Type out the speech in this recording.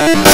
Bye.